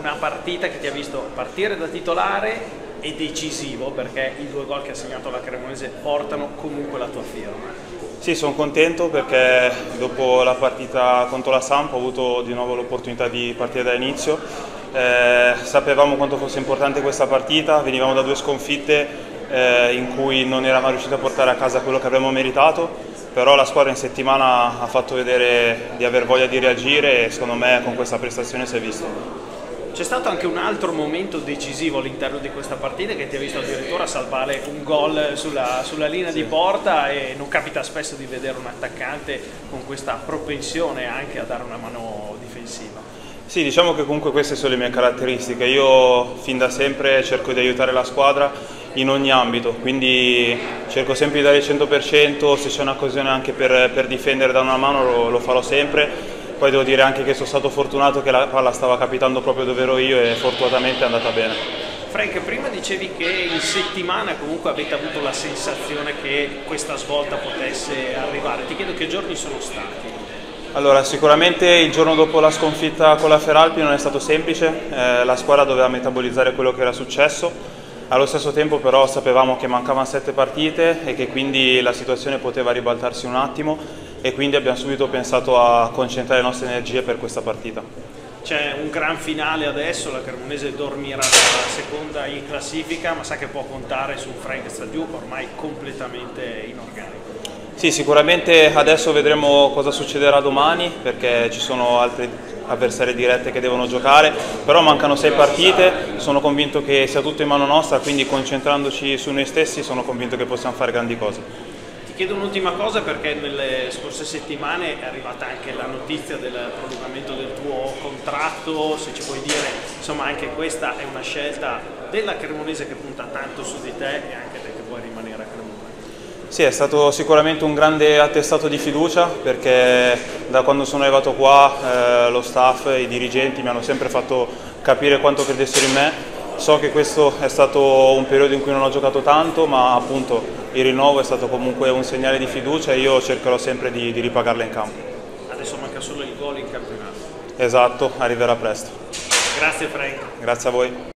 una partita che ti ha visto partire da titolare e decisivo perché i due gol che ha segnato la Cremonese portano comunque la tua firma. Sì, sono contento perché dopo la partita contro la Samp ho avuto di nuovo l'opportunità di partire da inizio. Eh, sapevamo quanto fosse importante questa partita, venivamo da due sconfitte eh, in cui non eravamo riusciti a portare a casa quello che avremmo meritato, però la squadra in settimana ha fatto vedere di aver voglia di reagire e secondo me con questa prestazione si è visto. C'è stato anche un altro momento decisivo all'interno di questa partita che ti ha visto addirittura salvare un gol sulla, sulla linea sì. di porta e non capita spesso di vedere un attaccante con questa propensione anche a dare una mano difensiva. Sì, diciamo che comunque queste sono le mie caratteristiche. Io fin da sempre cerco di aiutare la squadra in ogni ambito, quindi cerco sempre di dare il 100%, se c'è un'occasione anche per, per, difendere da una mano lo, lo farò sempre poi devo dire anche che sono stato fortunato che la palla stava capitando proprio dove ero io e fortunatamente è andata bene. Frank, prima dicevi che in settimana comunque avete avuto la sensazione che questa svolta potesse arrivare. Ti chiedo che giorni sono stati? Allora, sicuramente il giorno dopo la sconfitta con la Feralpi non è stato semplice, eh, la squadra doveva metabolizzare quello che era successo, allo stesso tempo però sapevamo che mancavano sette partite e che quindi la situazione poteva ribaltarsi un attimo e quindi abbiamo subito pensato a concentrare le nostre energie per questa partita. C'è un gran finale adesso, la Cremonese dormirà seconda in classifica, ma sa che può contare su Frank Stadiu ormai completamente inorganico. Sì, sicuramente adesso vedremo cosa succederà domani perché ci sono altre avversarie dirette che devono giocare, però mancano sei partite, sono convinto che sia tutto in mano nostra, quindi concentrandoci su noi stessi sono convinto che possiamo fare grandi cose chiedo un'ultima cosa perché nelle scorse settimane è arrivata anche la notizia del prolungamento del tuo contratto, se ci puoi dire, insomma anche questa è una scelta della Cremonese che punta tanto su di te e anche te che vuoi rimanere a Cremona. Sì, è stato sicuramente un grande attestato di fiducia perché da quando sono arrivato qua eh, lo staff, i dirigenti mi hanno sempre fatto capire quanto credessero in me So che questo è stato un periodo in cui non ho giocato tanto, ma appunto il rinnovo è stato comunque un segnale di fiducia e io cercherò sempre di, di ripagarla in campo. Adesso manca solo il gol in campionato. Esatto, arriverà presto. Grazie Frank. Grazie a voi.